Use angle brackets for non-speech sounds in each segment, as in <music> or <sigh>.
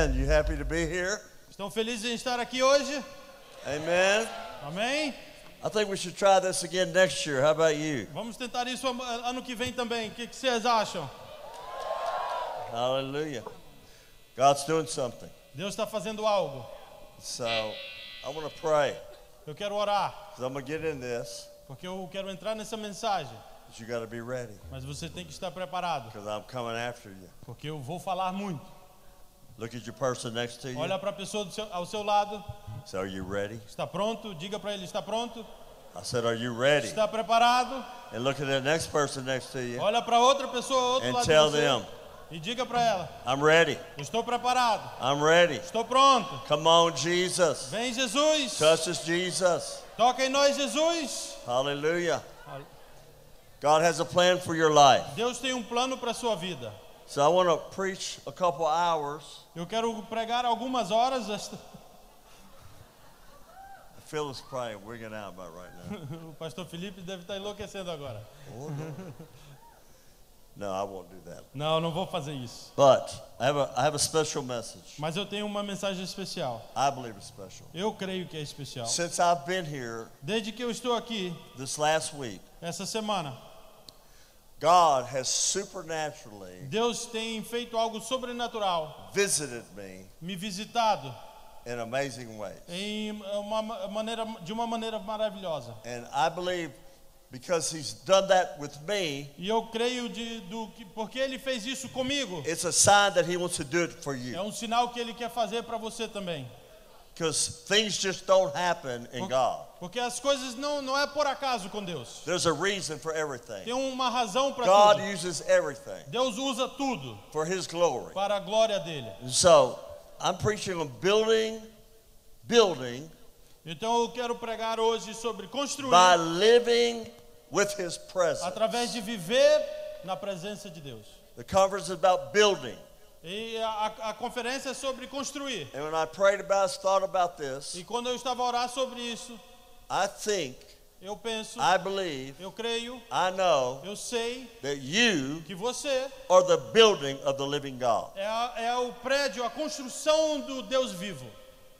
Amen. You happy to be here? Estão felizes em estar aqui hoje? Amen. Amém? I think we should try this again next year. How about you? Vamos tentar isso am- ano que vem também. O que, que vocês acham? Hallelujah. God's doing something. Deus está fazendo algo. So I want to pray Eu quero orar, I'm to get in this, porque eu quero entrar nessa mensagem. but you got to be ready Mas você tem que estar preparado, because I'm coming after you. porque eu vou falar muito. Look at your person next to you. Olha para a pessoa seu- ao seu lado. So are you ready? Está pronto? Diga para ele: está pronto? I said, are you ready? Está preparado? And look at the next person next to you Olha para outra pessoa ao outro and lado tell de você them, e diga para ela: I'm ready. estou preparado, I'm ready. estou pronto. Come on, Jesus. Vem Jesus, Touch us, Jesus. toca em nós Jesus. Hallelujah. God has a plan for your life. Deus tem um plano para sua vida. So I want to preach a couple hours. Eu quero pregar algumas horas. esta- Phil is crying, wigging out about right now. <laughs> O pastor Felipe deve estar enlouquecendo agora. <laughs> No, I won't do that. Não, não vou fazer isso. But I have a, I have a special message. Mas eu tenho uma mensagem especial. I believe it's special. Eu creio que é especial. Since I've been here Desde que eu estou aqui, this last week, essa semana, God has supernaturally Deus tem feito algo sobrenatural, visited me me visitado in amazing ways. em uma ma- maneira, de uma maneira maravilhosa. And I believe because He's done that with me, E eu creio de, do que, porque Ele fez isso comigo, it's a sign that He wants to do it for é you. um sinal que Ele quer fazer para você também. Because things just don't happen in God. Porque as coisas não, não é por acaso com Deus. There's a reason for everything. Tem uma razão para God tudo. uses everything Deus usa tudo for His glory. para a glória dele. And so I'm preaching on building, building Então eu quero pregar hoje sobre construir by living with His presence. através de viver na presença de Deus. The conference is about building. E a, a- conferência é sobre construir. And when I prayed about, thought about this, E quando eu estava a orar sobre isso, I think, eu penso, I believe, eu creio, I know eu sei that you que você are the building of the living God. é, a- é o prédio, a construção do Deus vivo.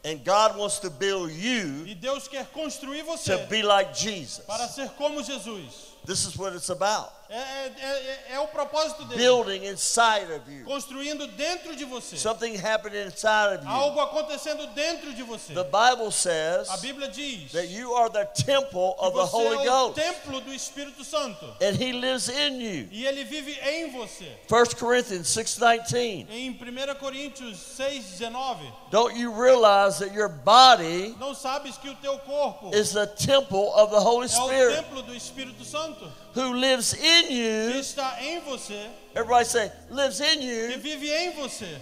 And God wants to build you E Deus quer construir to você be like Jesus. para ser como Jesus. This is what it's about. É, é- é- é o propósito dele. Building inside of you. Construindo dentro de você. Something happening inside of you. Algo acontecendo dentro de você. The Bible says A Bíblia diz that you are the temple of the Holy é o Ghost. templo do Espírito Santo. And He lives in you. E ele vive em você. 1 Corinthians 6:19. Em 1 Coríntios 6,19, Don't you realize that your body não sabes que o teu corpo is the temple of the Holy é o Spirit templo do Espírito Santo who lives in que you? está em você, Everybody say, lives in que you, vive em você.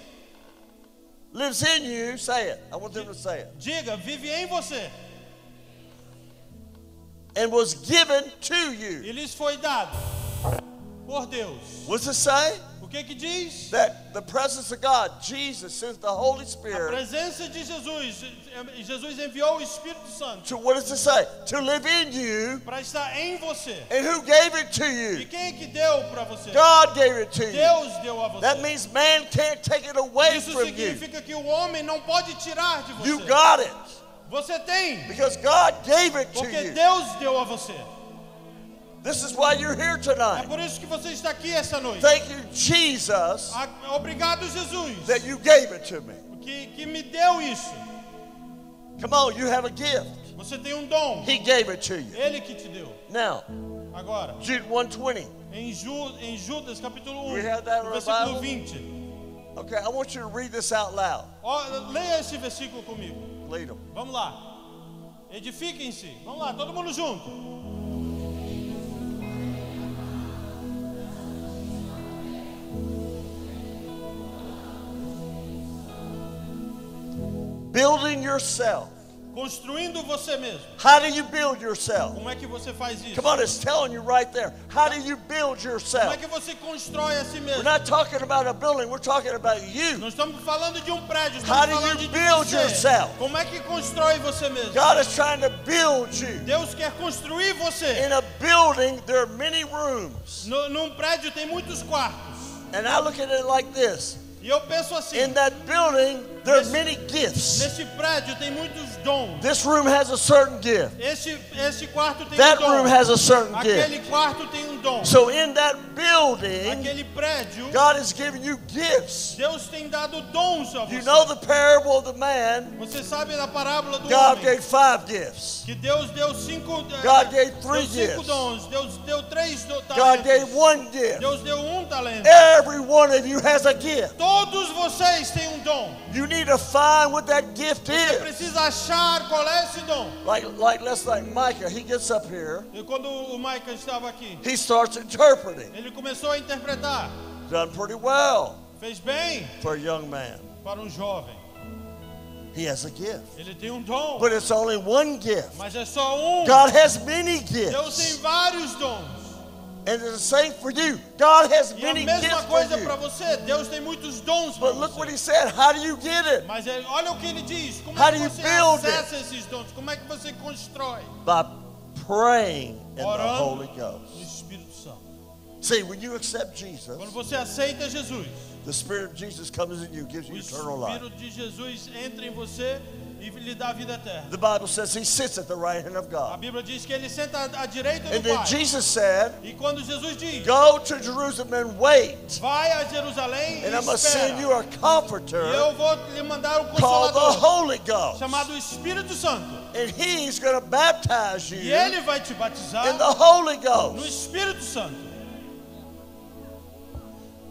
lives in you. Say it. I want them to say it. Diga, vive em você. And was given to you. E lhes foi dado por Deus. What's it say? O que que diz? That the presence of God, Jesus sends the Holy A Spirit presença de Jesus. Jesus enviou o Espírito Santo to, what does it say? To live in you. para estar em você. And who gave it to E you? quem é que deu para você? God gave it to you. Deus deu a That você. means man can't take it away Isso from you. significa que o homem não pode tirar de You você. got it Você tem, because God gave it to porque you. Deus deu a você. This is why you're here É tonight. por isso que você está aqui essa noite. Thank you, Jesus, A- Obrigado, Jesus, that you gave it to me. que, que me deu isso. Come on, you have a gift. Você tem um dom. He gave it to you. Ele que te deu. Now, Agora, Jude 120. em, Ju, em Judas capítulo 1, We have that versículo Bible? 20. Okay, I want you to read this out loud. Ó, leia esse versículo comigo. Lead them. Vamos lá. Edifiquem-se. Vamos lá, todo mundo junto. Building yourself. Construindo você mesmo. How do you build yourself? Como é que você faz isso? Come on, it's telling you right there. How do you build Como é yourself? que você constrói a si We're mesmo? not talking about a building, we're talking about you. Não estamos falando de um prédio, How do you de build você. yourself? Como é que constrói você mesmo? God is trying to build you. Deus quer construir você. In a building, there are many rooms. No, num prédio tem muitos quartos. And I look at it like this E eu penso assim, In that building, there are many gifts. neste prédio tem muitos dons. This room has a certain gift. Este, este quarto tem That um dom. room has a certain Aquele gift. quarto tem um dom. So in that building, Aquele prédio, God has given you gifts. Deus tem dado dons a You você. know the parable of the man. Você sabe da parábola do God homem? gave five gifts. Que Deus deu cinco, eh, God gave three deu cinco gifts. dons. Deus deu três do, God gave talentos. one gift. Deus deu um talento. Every one of you has a gift. Todos vocês têm um dom. You need to find what that gift Você is. precisa achar qual é esse dom. Like, like let's like Micah, he gets up here, E quando o Micah estava aqui, he starts interpreting. ele começou a interpretar. Done pretty well Fez bem for a young man. para um jovem. He has a gift. Ele tem um dom, But it's only one gift. mas é só um. God has many Deus tem gifts. vários dons. And it's the same for you. God has E many gifts for para you. você. Deus tem muitos dons But look what você. he said. How do you get it? Mas ele- olha o que ele diz. Como How é do you build acessa esses dons? Como é que você constrói? By praying in the Orando Holy Ghost. No. See, when you accept Jesus, Quando você aceita Jesus, the Spirit of Jesus comes in you, gives o you eternal life. Espírito de Jesus entra em você e lhe dá vida eterna. The Bible says he sits at the right hand of A God. Bíblia diz que ele senta à direita do And Pai. Jesus said, E quando Jesus diz, Go to Jerusalem and wait, vai a Jerusalém and e to send you a E comforter eu vou lhe mandar um called the consolador Holy Ghost. chamado Espírito Santo. And he's going to baptize E you ele vai te batizar in the Holy no Ghost. Espírito Santo.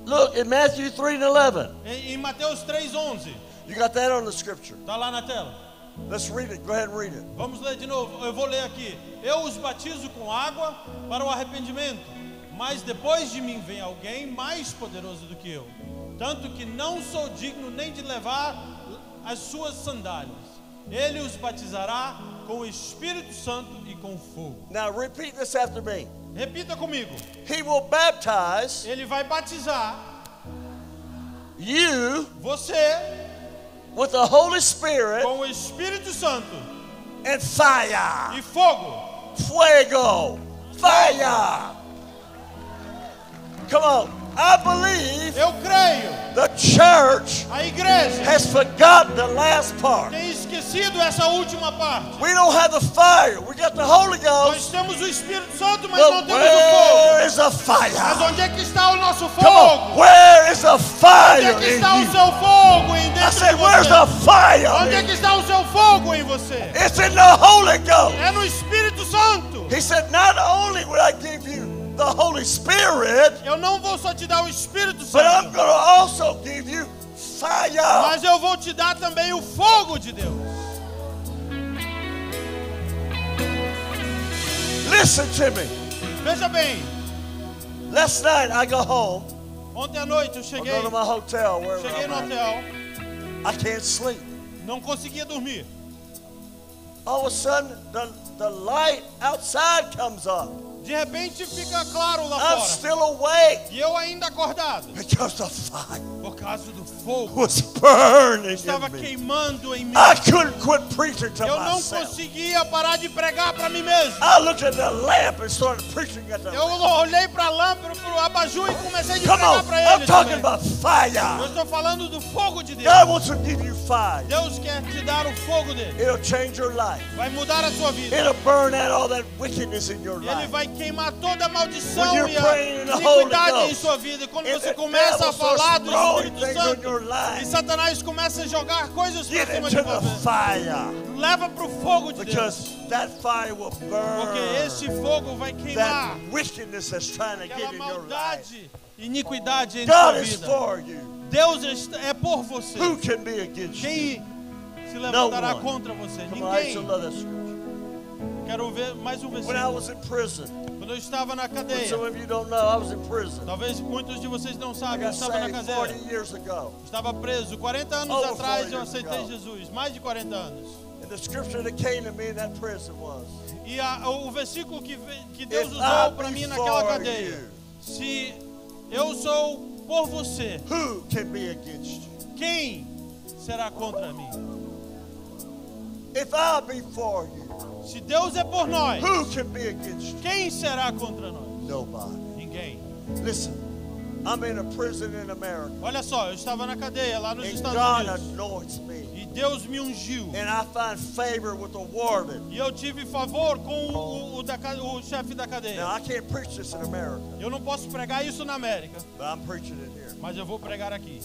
Look in Matthew 3 and 11. Em, em Mateus 3,11. You got that on the scripture. Está lá na tela. Let's read it. Go ahead and read it. Vamos ler de novo. Eu vou ler aqui. Eu os batizo com água para o arrependimento, mas depois de mim vem alguém mais poderoso do que eu, tanto que não sou digno nem de levar as suas sandálias. Ele os batizará com o Espírito Santo e com fogo. Now repeat this after me. Repita comigo. He will baptize Ele vai batizar you você with the Holy Spirit com o Espírito Santo and fire. e fogo. Fuego. Fire. Come on. I believe Eu creio. the church A igreja has forgotten the last part. tem esquecido essa última parte. We don't have the fire. We got the Holy Nós Ghost. temos o Espírito Santo, mas não But temos o fogo. where is the Mas fire? onde é que está o nosso Come on. fogo? Where is the Onde fire é que está o seu fogo em I dentro de said, where's você? the fire? Onde é que está o seu fogo em você? It's in the Holy Ghost. É no Espírito Santo. He said, not only will I give you the Holy Spirit, Eu não vou só te dar o Espírito but I'm Santo, going to also give you fire. mas eu vou te dar também o fogo de Deus. Listen to me. Veja bem, Last night I go home. ontem à noite eu I cheguei, go to my hotel cheguei I'm no hotel, I can't sleep. não conseguia dormir. All of a sudden, the, the light outside comes up. De repente fica claro lá I'm fora. still awake E eu ainda acordado, because the fire por causa do fogo. was burning Estava queimando em mim. I couldn't quit preaching to Eu não myself. conseguia parar de pregar para mim mesmo. I looked at the lamp and started preaching at the Eu olhei para a lâmpada, para o abajur e comecei a pregar para I'm ele. talking também. about Eu fire. estou falando do fogo de Deus. God wants to give you fire. Deus quer te dar o fogo dele. It'll change your life. Vai mudar a sua vida. It'll burn out all that wickedness in your E Ele life. vai queimar toda a maldição e a iniquidade em sua vida. Quando and você começa a falar do Espírito Santo e Satanás começa a jogar coisas para cima de você, fire leva para o fogo de Deus. because that fire will Porque esse fogo vai queimar that wickedness that's trying to get aquela in your life. maldade, iniquidade em God sua is vida. for you. Deus é por você. Who can be against you? Quem se levantará contra você? Ninguém. Quero ver mais um When I versículo. was in prison, Quando eu estava na cadeia, some of you don't know, I was in prison. talvez muitos de vocês não sabem, eu estava na cadeia. 40 years ago. Estava preso. 40 anos Over atrás 40 eu aceitei ago. Jesus. Mais de 40 anos. And the scripture that came to me in that prison was, E a- o versículo que, que Deus usou para mim naquela cadeia. you. Se eu sou por você, who can be against you? quem será contra mim? If I be for you, Se Deus é por nós, who can be against you? quem será contra nós? Nobody. Ninguém. Listen, I'm in a prison in America. Olha só, eu estava na cadeia lá nos And Estados God Unidos. anoints me. Deus me ungiu. And I find favor with the warden. E eu tive favor com o, o- da o chefe da Now, cadeia. I can't preach this in America, Eu não posso pregar isso na América, but I'm preaching it here. mas eu vou pregar aqui.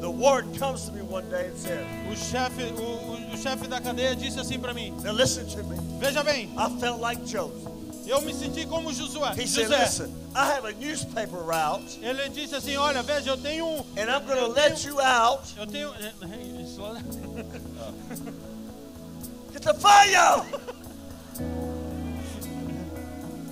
The warden comes to me one day and said, O chefe, o- o chefe da cadeia disse assim para mim: Now listen to me. Veja bem, I felt like Joseph. Eu me senti como Josué. He said, José. Listen, I have a newspaper route, Ele disse assim: Olha, veja, eu tenho um. and I'm going to let tenho- you out. Eu tenho. Slow <laughs> down. Get the fire!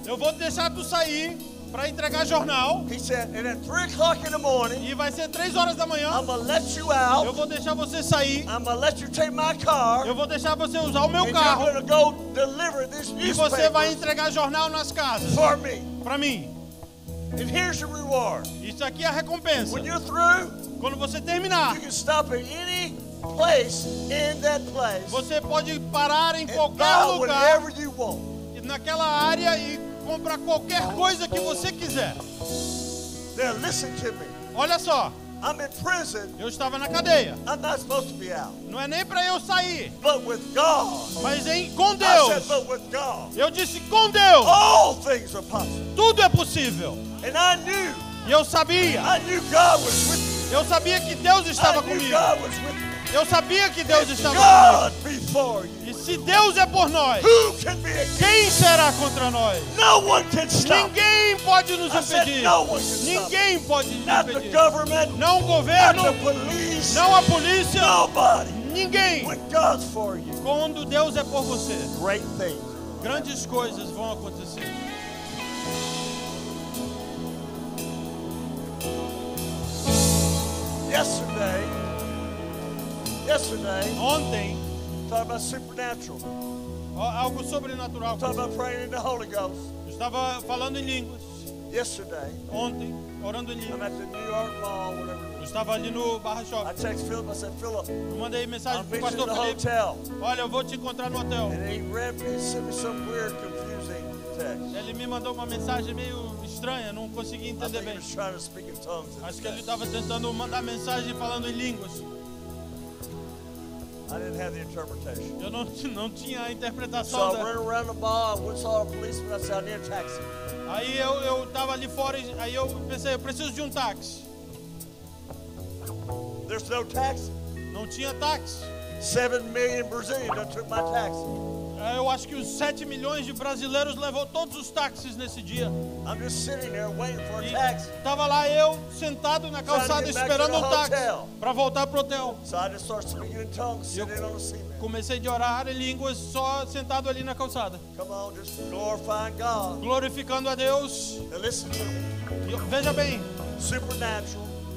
Eu vou deixar tu sair para entregar jornal. He said, and at 3 o'clock in the morning, E vai ser três horas da manhã. I'm to let you Eu out. vou deixar você sair. I'm to let you take my car. Eu vou deixar você usar o meu And you're carro. going to go deliver this E você vai entregar jornal nas casas. for me. Para mim. And here's your reward. Isso aqui é a recompensa. When you're through, Quando você terminar, you can stop at any place in that place você pode parar em and qualquer lugar, whatever you want. naquela área e comprar qualquer coisa que você quiser. Listen to me. Olha só, I'm in prison. eu estava na cadeia. I'm not supposed to be out. Não é nem para eu sair, But with God, mas em, com I said, Deus. but with God, Eu disse com Deus, all things are possible. tudo é possível. And I knew, E eu sabia, I knew God was with eu sabia que Deus I estava knew comigo. God was with. Eu sabia que Deus estava comigo. E se Deus é por nós, quem será contra nós? No one can stop. Ninguém pode nos impedir. no one can stop. Ninguém pode nos impedir. Não o governo, não a polícia, ninguém. Quando Deus é por você, grandes coisas vão acontecer. Yesterday, yesterday, Ontem, talking about supernatural. algo sobrenatural. Talking about praying in the Holy Ghost. Eu estava falando em línguas. Yesterday, Ontem, orando em I'm línguas. at the New York Mall, whatever. Eu estava ali no Barra I Shopping. text Philip. I said, Philip, Eu mandei mensagem I'm pro meeting pastor Felipe. hotel. Olha, eu vou te encontrar no hotel. And he read me, sent me some weird, confusing text. Ele me mandou uma mensagem meio estranha, não consegui I entender bem. Acho que ele estava tentando mandar mensagem falando em línguas. I didn't have the interpretation. Eu não, não <laughs> tinha a interpretação. So. I ran around the mall. I went saw a policeman. I said, I need a taxi. Aí eu, eu tava ali fora, aí eu pensei, eu preciso de um táxi. There's no taxi. Não tinha táxi. Seven million Brazilians took my taxi. Aí Eu acho que os 7 milhões de brasileiros levou todos os táxis nesse dia. I'm just sitting there waiting for a E taxi. tava lá eu sentado na calçada esperando um táxi para voltar pro hotel. Cement. Comecei a orar em línguas só sentado ali na calçada, glorificando a Deus. E eu- veja bem,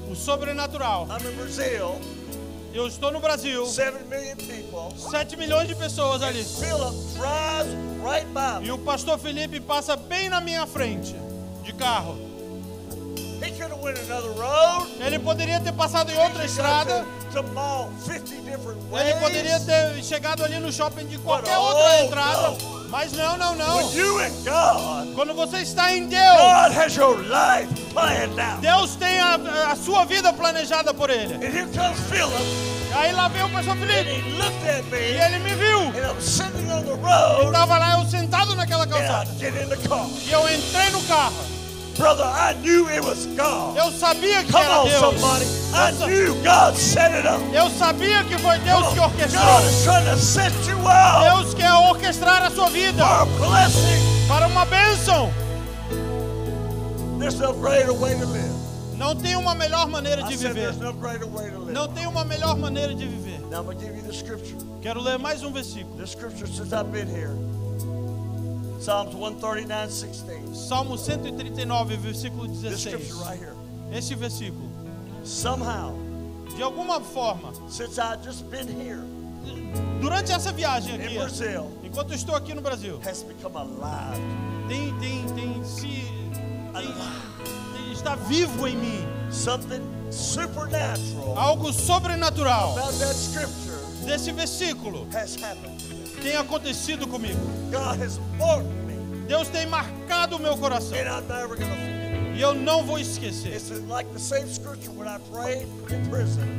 o sobrenatural. Eu estou no Brasil, Seven million people. 7 milhões de pessoas ali. Right. E o pastor Felipe passa bem na minha frente de carro. Ele poderia ter passado em outra estrada. got to, to mall 50 different ways. Ele poderia ter chegado ali no shopping de qualquer But, outra oh, entrada. Mas não, não, When não. you and God, Quando você está em Deus, God has your life planned out. Deus tem a, a sua vida planejada por ele. And here comes Philip, Aí lá veio o pastor and Felipe. he looked at E me, ele me viu. and I'm sitting on the road, Tava lá eu sentado naquela and calçada. I get in the car. E eu entrei no carro. Brother, I knew it was God. Eu sabia que Come era on, Deus. somebody. I knew God set it up. Eu sabia que foi Deus que God orquestrou. is trying to set you out Deus quer orquestrar a sua vida for a blessing. para uma bênção. There's no greater way to live. Não tem uma melhor maneira de viver. Não tem uma melhor maneira de viver. Quero ler mais um versículo. Psalms 139, 16. Salmo 139, versículo This 16. scripture right here. Este versículo. Somehow, De alguma forma, since I've just been here durante essa viagem in aqui, Brazil, enquanto estou aqui no Brasil, has become alive. tem, tem, tem se. Tem, tem- está vivo em mim Something supernatural algo sobrenatural. about that scripture Desse versículo has happened. Tem acontecido comigo. Deus tem marcado o meu coração. E eu não vou esquecer.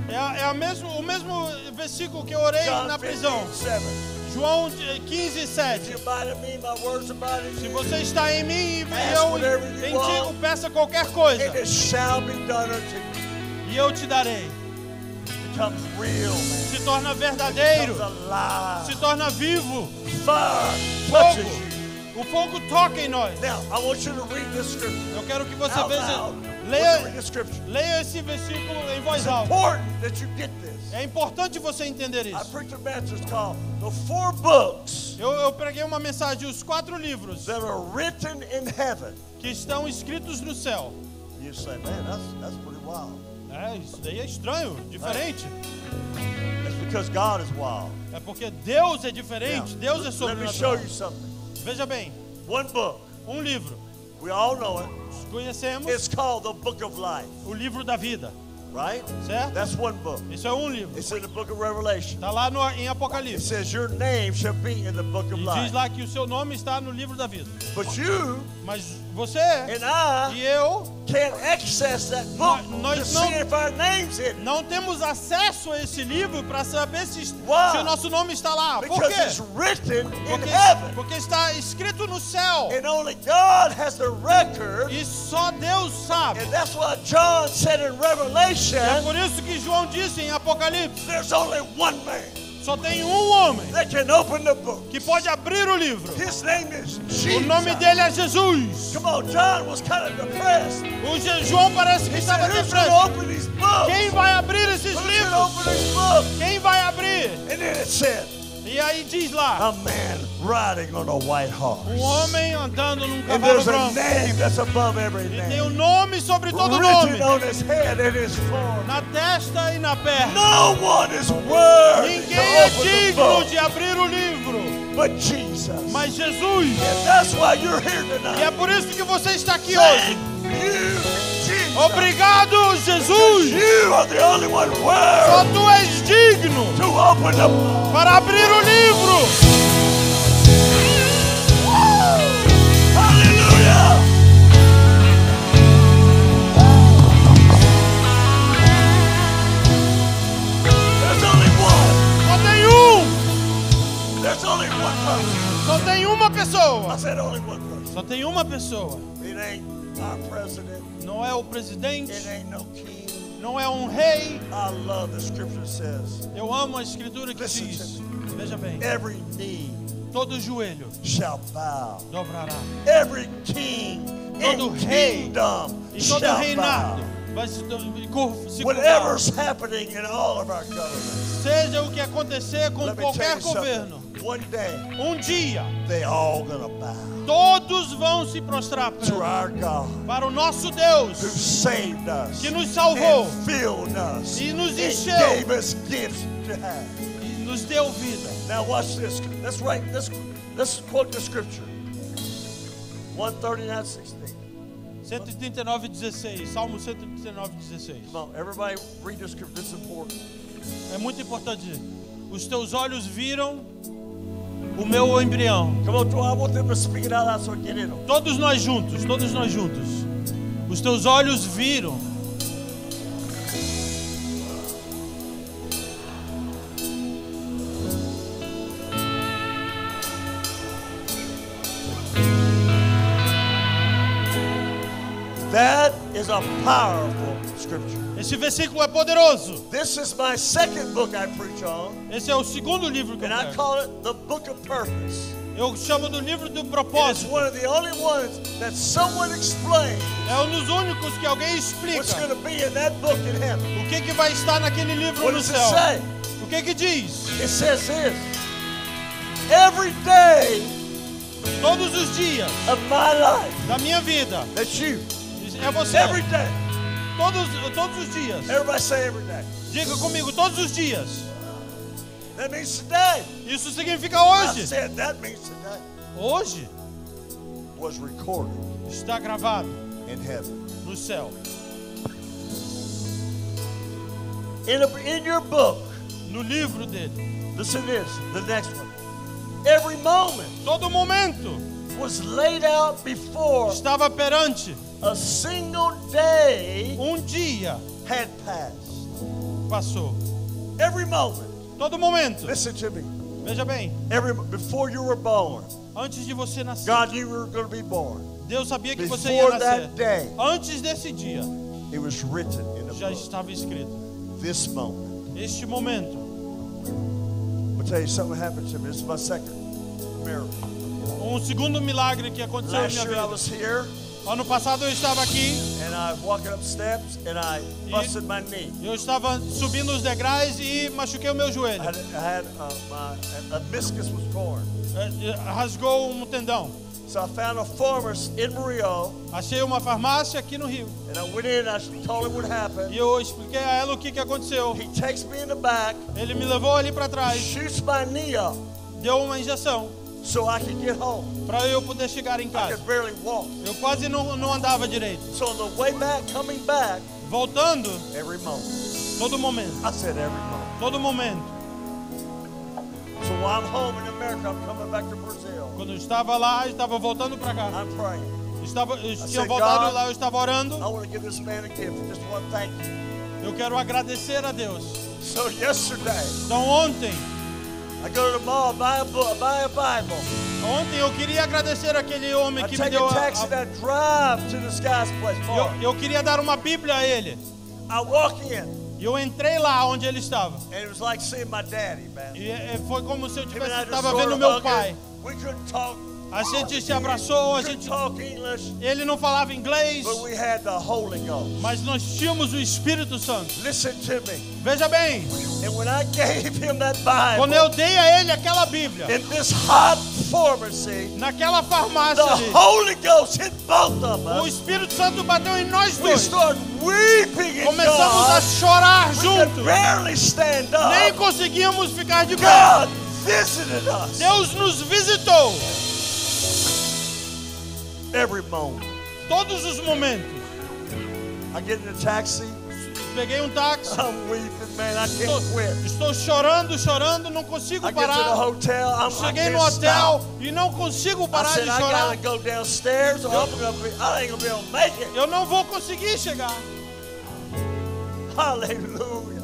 É, é a mesmo, o mesmo versículo que eu orei na prisão. 15, 7. João eh, 15, If 7. you abide in me, my words abide in Se você está em mim e eu em ti, peça qualquer coisa. E eu te darei. Becomes real, man. Se torna verdadeiro. Se torna vivo. Fogo. O fogo toca em nós. Now, I want you to read this scripture. Eu quero que você veja. Leia, leia esse versículo em It's voz alta. important that you get this. É importante você entender I isso. preached a message called The Four Books Eu, eu preguei uma mensagem, os quatro livros que estão escritos no céu. You say, man, that's, that's pretty wild. É, isso daí é estranho, diferente. That's because God is wild. É porque Deus é Now, diferente, Deus é let me show sobrenatural. you something. Veja bem, One book, um livro. we all know it. Conhecemos It's called the Book of Life, o livro da vida, right? certo? That's one book. Isso é um livro. It's in the book of Revelation. Está lá no, em It Apocalipse. says your name shall be in the book of E diz life. lá que o seu nome está no livro da vida. But you Mas você and I e eu can't access that book Nós- não- see if our name's in it. não temos acesso a esse livro para saber se, se o nosso nome está lá. Por quê? Porque, heaven. porque está escrito no céu. E só Deus sabe. Revelation, É por isso que João disse em Apocalipse: there's only one man só tem um homem that can open the book. que pode abrir o livro. His name is O nome dele é Jesus. Come on, John was kind of depressed. O João parece que estava books? Quem vai abrir esses livros? Quem vai abrir? E aí diz lá: a man riding on a white horse. um homem andando num And cavalo there's a branco. name that's above every E tem um name. nome sobre todo nome. On his head and his forehead. Na testa e na perna. No one is worthy Ninguém é digno de abrir o livro. but Jesus. Mas Jesus. And that's why you're here E é tonight. por isso que você está aqui hoje. you. Obrigado, Jesus. Só tu és digno para abrir o livro. Only one. Só tem um. Uma pessoa. Só tem uma pessoa. It ain't our president. Não é o presidente. It ain't no king. Não é um rei. Eu amo a escritura que diz. Veja bem. Todo joelho shall bow. dobrará. Every king Todo rei E todo reinado. Vai se, se. Whatever's happening in all of our governments. Seja o que acontecer com qualquer governo. One day Um dia, they all gonna bow todos vão se prostrar to our God para o nosso who Deus, saved us que nos salvou and filled us e nos and encheu gave us gifts to have. e nos deu vida. Now watch this. Let's write. Let's let's quote the scripture. 139, 16. 139, 16. Salmo 139, 16. Come on, everybody read the scripture. This is important. É muito importante. Os teus olhos viram o meu embrião. Come on, loud so. Todos nós juntos, todos nós juntos. Os teus olhos viram. Is a powerful scripture. Esse versículo é poderoso. This is my second book I preach on, Esse é o segundo livro que eu and I call it the Book of Purpose. Eu chamo do livro do And it's propósito. one of the only ones that someone explains É um dos únicos que alguém explica going to be in that book in heaven. o que, que vai estar naquele livro What no does it céu. say? O que que diz? It says this Every day Todos os dias of my life, da minha vida. that's you. É você. Every day. Todos, todos os dias. Everybody say every day. Diga comigo, todos os dias. That means today. Isso significa I hoje. said that means today Hoje was recorded está gravado in heaven. no céu. In, a, in your book, No livro dele. listen to this, the next one. Every moment Todo momento was laid out before estava perante a single day um dia had passed. passou. Every moment, Todo momento. listen to me. Veja bem, Every before you were born, antes de você nascer, God knew you were going to be born. Deus sabia que você ia Before nascer. that day, Antes desse dia, it was written in já book. estava escrito. This moment. Este momento. Gonna tell you something happened to me. This is my second miracle. Um segundo milagre que aconteceu na Last minha year I vida. was here Ano passado eu estava aqui, and I was walking up steps and I busted my knee. eu estava subindo os degraus e machuquei o meu I joelho. had, I had uh. É, é, Rasgou um tendão. So I found a pharmacist in Rio Achei uma farmácia aqui no Rio. and I went in. I told him what happened. E eu expliquei a ela o que, que aconteceu. He takes me in the back, Ele me levou ali para trás, shoots my knee up deu uma injeção so I could get home. para eu poder chegar em I casa. could barely walk. Eu quase não, não andava direito. So on the way back, coming back, Voltando, every moment. todo momento. I said every moment. Todo momento. So while I'm home in America, I'm coming back to Brazil. Quando eu estava lá, eu estava voltando para cá. I'm praying. Estava, eu tinha voltado lá, eu estava orando. I want to give this man a gift. Just to thank you. Eu quero agradecer a Deus. So yesterday, Então ontem, I go to the mall, buy a book, buy a Bible. ontem eu queria agradecer aquele homem I que me take deu a a, taxi a and I drive to this guy's place. Bar. eu, eu queria dar uma Bíblia a ele. I walk in, E eu entrei lá onde ele estava. like daddy. E é, foi como se eu tivesse estava vendo meu pai. We couldn't talk. A gente se abraçou, a gente, ele não falava inglês, mas nós tínhamos o Espírito Santo. Listen to me. Veja bem, And when I gave him that quando eu dei a ele aquela Bíblia, naquela farmácia ali, o. Espírito Santo bateu em nós dois. Começamos a chorar juntos. Nem conseguíamos ficar de pé. Deus nos visitou every moment. todos os momentos. I get in a taxi. Peguei um táxi, I'm weeping, man. I estou, can't quit. estou chorando, chorando, não consigo I get to the parar. hotel. I'm, I Cheguei no can't hotel stop. e não consigo I parar de said, I chorar. gotta go downstairs or I'm gonna be, I ain't gonna be able to make it. Eu não vou conseguir chegar. Hallelujah.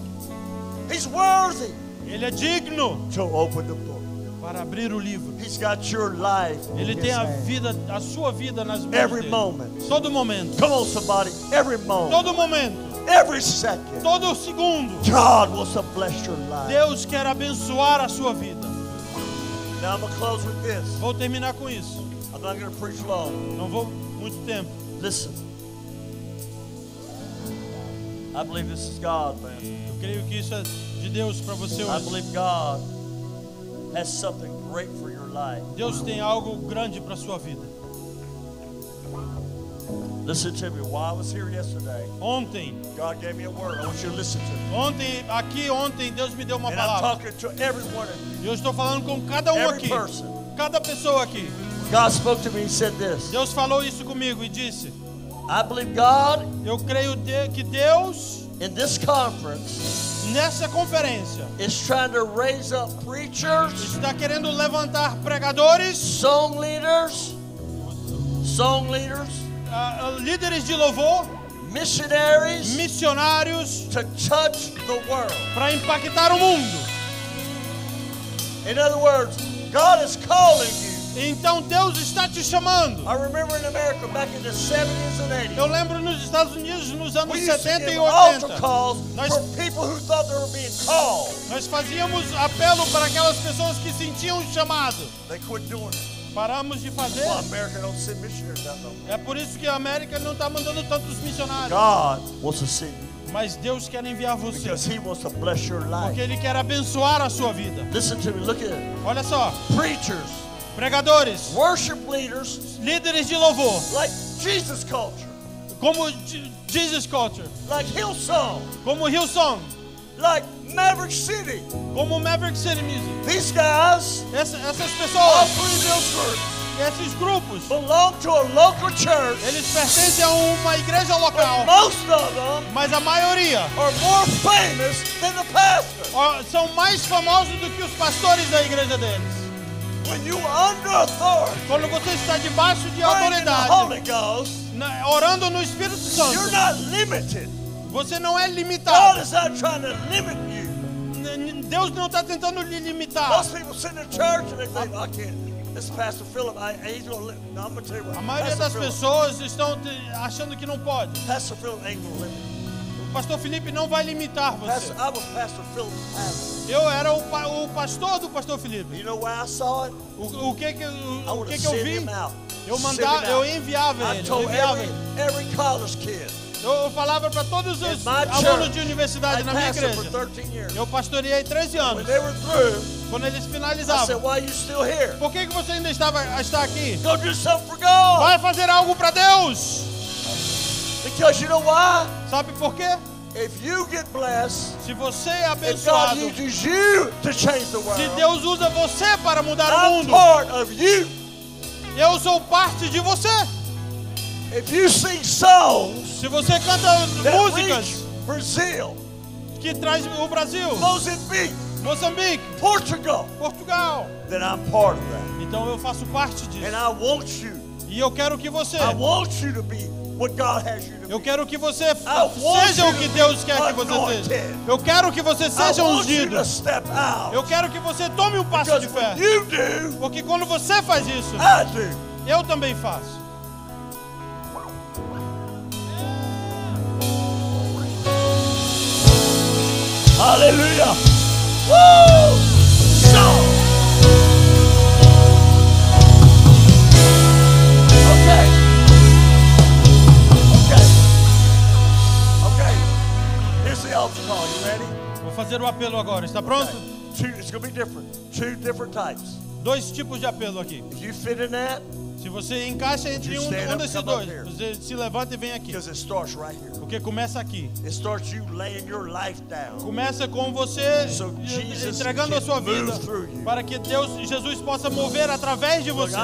He's worthy Ele é digno to open the book. Para abrir o livro. He's got your life. in Ele tem a vida, a sua vida nas mãos Every dele. moment. Todo momento, Come on, somebody. Every moment. todo momento, Every second. todo segundo. God wants to bless your life. Deus quer abençoar a sua vida. Now I'm gonna close with this. Vou terminar com isso. I'm not gonna preach long. Não vou muito tempo. Listen. I believe this is God, man. Eu creio que isso é de Deus para você I hoje. believe God has something great for your life. Deus tem algo grande para sua vida. Listen to me. While I was here yesterday, Ontem, God gave me a word. I want you to listen to me. ontem, aqui ontem, Deus me deu uma And I'm palavra. talking to every one of you. E eu estou falando com cada um Every aqui. person. Cada pessoa aqui. God spoke to me. He said this. Deus falou isso comigo e disse: I believe God Eu creio que Deus, in this conference nessa conferência, is trying to raise up preachers, está querendo levantar pregadores, song leaders, song leaders, ah, líderes de louvor, missionaries missionários, to touch the world. para impactar o mundo. In other words, God is calling you. Então Deus está te chamando. I remember in America back in the 70s and 80s, Eu lembro nos Estados Unidos, nos anos we used to 70 e give altar 80. calls Nós- fazíamos apelo para aquelas pessoas que sentiam o chamado. Paramos de fazer. É por isso que a América não está mandando tantos missionários. God wants to send you Mas Deus quer enviar você. Porque Ele quer abençoar a sua vida. Olha só, Preachers, pregadores, worship leaders, líderes de louvor, like Jesus culture, como Jesus Culture, like Hillsong, como Hillsong, like Maverick City. como Maverick City Music. These guys, Essa- essas all pessoas, three of those groups, esses grupos, belong to a local church, eles pertencem a uma igreja local, most of them mas a maioria are more famous than the pastor. são mais famosos do que os pastores da igreja deles. Quando você está debaixo de autoridade, orando no Espírito you're Santo, not limited. você não é God limitado. is not trying to limit you. N- n- Deus não está tentando lhe limitar. A maioria das pessoas estão achando que não pode. Pastor Philip ain't pastor Felipe não vai limitar você. Eu era o, pa- o pastor do pastor Felipe. O, o que que, o, que, que eu vi? Eu mandava, eu enviava ele. Eu enviava ele. Eu falava para todos os alunos de universidade na minha igreja. 13 years. Eu pastoreei 13 When anos. Quando eles finalizavam. Por que, que você ainda estava, está aqui? Vai fazer algo para Deus. Because you know why? Sabe por quê? If you get blessed, Se você é if God abençoado, uses you to change the se world, Deus usa você para mudar o I'm mundo, part of you. eu sou parte de você. If you sing songs Se você canta músicas Brazil, que traz o Brasil, Mozambique, Moçambique, Portugal, Portugal, then I'm part of that. então eu faço parte disso. And I want you, E eu quero que você, I want you to be eu quero que você seja o que Deus quer que você seja. Eu quero que você seja ungido. Eu quero que você tome um passo de fé. Porque quando você faz isso, eu também faço. Hallelujah. Woo! Vou fazer o apelo agora. Está pronto? Two, it's going to be different. Two different types. Dois tipos de apelo aqui. If you fit in that, Se você encaixa entre um, um desses dois, você se levanta e vem aqui. because it starts right here. Porque começa aqui. It starts you laying your life down. Começa com você entregando a sua vida para que Deus, Jesus possa mover através de você.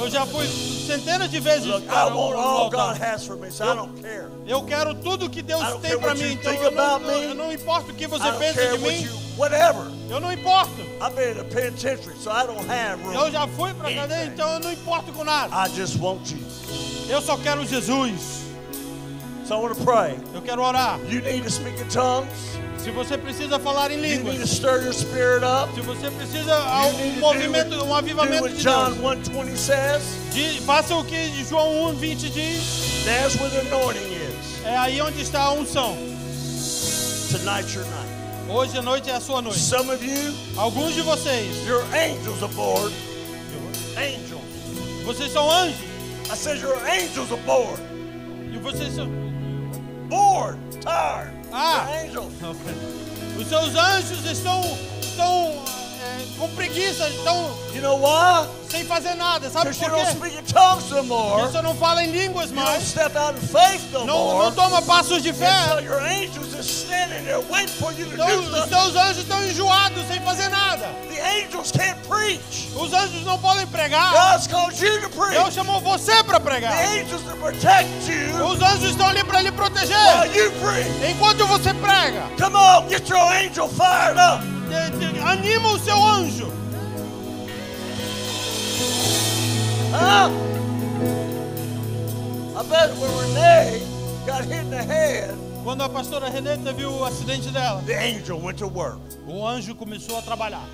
Eu já fui centenas de vezes para o want no all God altar. has for me, so I don't care. Eu quero tudo que Deus tem para mim. Então eu não, eu não importa o que você pensa de mim. Whatever. Eu não importo. I've been in a penitentiary, so I don't have Eu room. já fui para cadeia, então eu não importo com nada. I just want Jesus. Eu só quero Jesus. So I want to pray. Eu quero orar. You need to speak in tongues. Se você precisa falar em línguas, se você precisa um movimento, um avivamento de John Deus, 1.20 says. de- faça o que João 1:20 diz. There's where the anointing is. É aí onde está a unção. Tonight's your night. Hoje à noite é a sua noite. Some of you, Alguns de vocês, you're angels aboard. Angels. vocês são anjos I said you're angels aboard. e vocês são Bored, tired. Ah. You're angels. os seus anjos estão estão com preguiça, estão You know why? sem fazer nada. Sabe por don't quê? speak in tongues no more. Você não fala em línguas mais. no Não, more. não toma passos de so fé. Então, os seus anjos estão enjoados sem fazer nada. Os anjos não podem pregar. Deus chamou você para pregar. Os anjos estão ali para lhe proteger. Enquanto você prega, Come on, get your angel fired up. Anima o seu anjo. Huh? I bet when Renee got hit in the head, Quando a pastora Renê teve o acidente dela, the angel went to work. o anjo começou a trabalhar.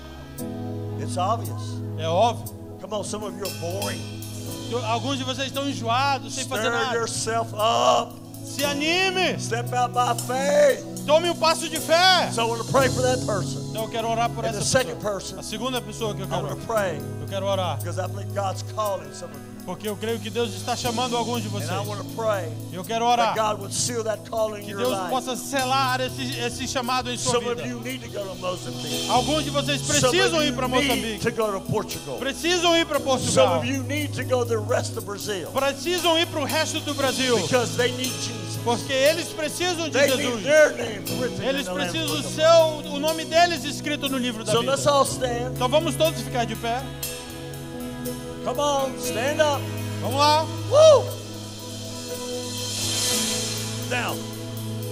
It's obvious. É óbvio. Come on, some of you are boring. Alguns de vocês estão enjoados sem fazer Stir nada. yourself up. Se anime. Step out by faith. Tome um passo de fé. So I want to pray for that person. Então eu quero orar por And essa pessoa. person, A segunda pessoa que eu quero, pray eu quero orar. because I believe God's calling some of you. Porque eu creio que Deus está chamando alguns de vocês. And I want to pray Eu quero that orar. God would seal that calling in Que Deus possa selar esse, esse chamado em sua Some of vida. you need to go to Mozambique. Alguns de vocês precisam ir para Moçambique. Precisam ir para Some Portugal. of you need to go to the rest of Brazil Precisam ir para o resto do Brasil. because they need Jesus. Porque eles precisam de Jesus. Eles precisam of ser o, nome deles escrito no livro da vida. stand. Então vamos todos ficar de pé. Come on, stand up. Vamos lá. Woo! Now,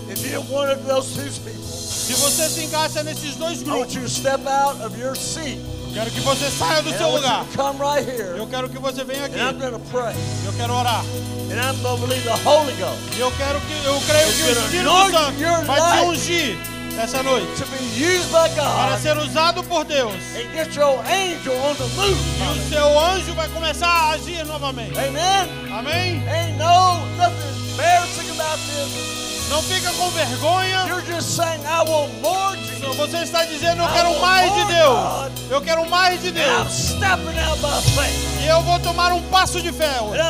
if you're one of those two people, Se você se encaixa nesses dois I want grupos, you to step out of your seat quero que você saia do seu lugar. Eu quero que você venha aqui. Eu quero orar. E eu quero que eu creio que o Espírito Santo vai te ungir essa noite para ser usado por Deus. E o seu anjo vai começar a agir novamente. Amen. Amém? Não fica com vergonha. Você está dizendo, eu quero mais de Deus. Eu quero mais de Deus. E eu vou tomar um passo de fé hoje.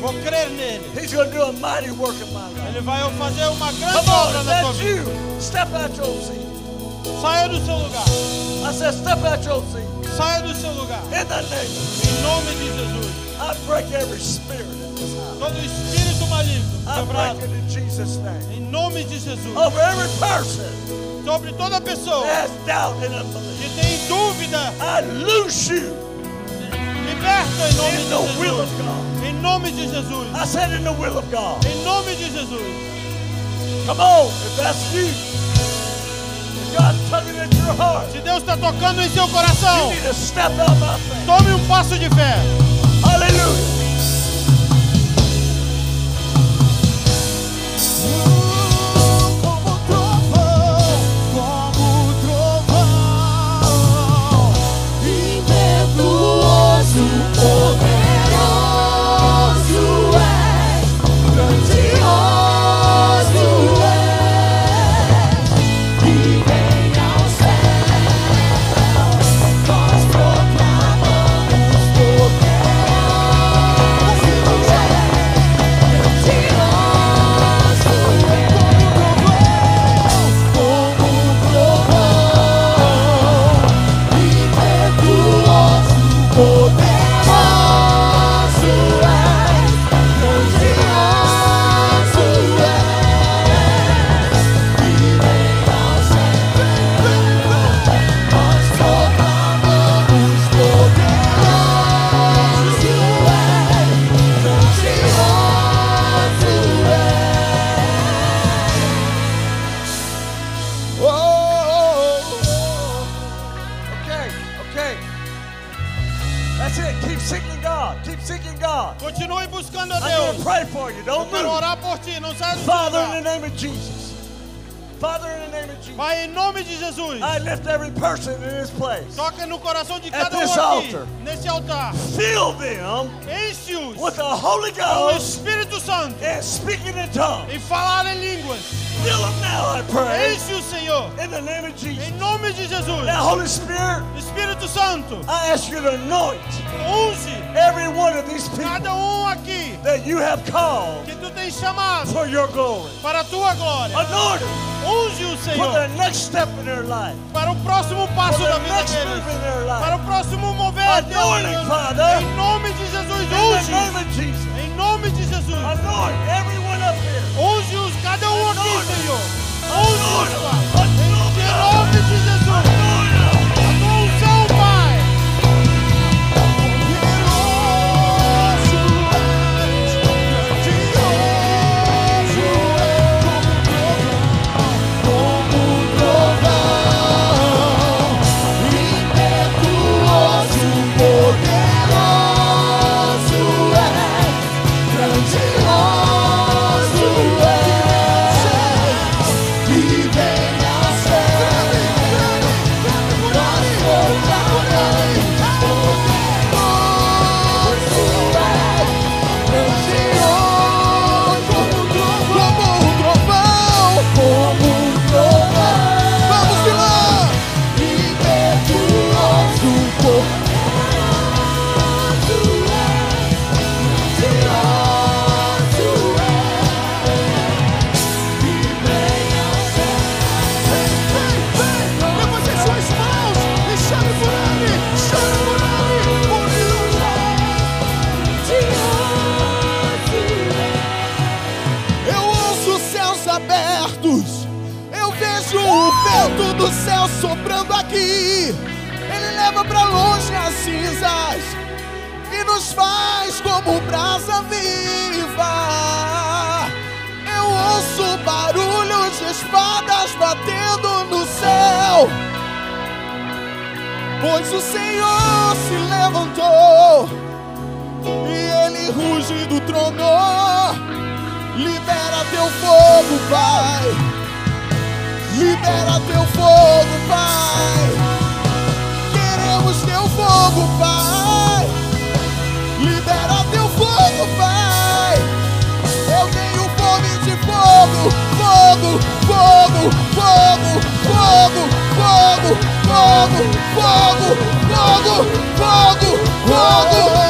Vou crer nele. He's going to do a mighty work in my life. Ele vai fazer uma grande Come obra on, na sua vida. you. Step out your seat. Saia do seu lugar. I said, step out your seat. Saia do seu lugar. In the name Em nome de Jesus. I break every spirit in this house. Todo espírito maligno I break it in Jesus' name. Em nome de Jesus. Over every person Sobre toda pessoa que tem dúvida, liberta em nome in de the will of Jesus. Em nome de Jesus. I said in the will of God. Em nome de Jesus. Come on, if that's you. If God's tugging at your heart. Se Deus está tocando em seu You coração, tome um passo de fé. Hallelujah. Oh. Coração de At cada um this aqui, altar. nesse altar. Fill them Enche-os with the Holy com o Ghost Espírito Santo and speaking in tongues. e falar em línguas. Fill them now, I pray. Enche o Senhor. In the name of Jesus. Em nome de Jesus. Now, Holy Spirit, Espírito Santo, I ask you to anoint unge every one of these people cada um aqui that you have called que tu tens chamado for your glory. para a tua glória. Anoint Unge o for Senhor the next step in their life, para o próximo passo da vida deles. move in their Para life. o próximo mover deles. Em nome de Jesus, Jesus. Em nome de Jesus. Unge-os, cada um aqui. Senhor. Unge-os, Pai. Em nome de Jesus. viva. Eu ouço barulhos de espadas batendo no céu. Pois o Senhor se levantou e ele ruge do trono. Libera teu fogo, Pai. Libera teu fogo, Pai. Queremos teu fogo, Pai. fogo, fogo, fogo, fogo, fogo, fogo, fogo, fogo, fogo, fogo.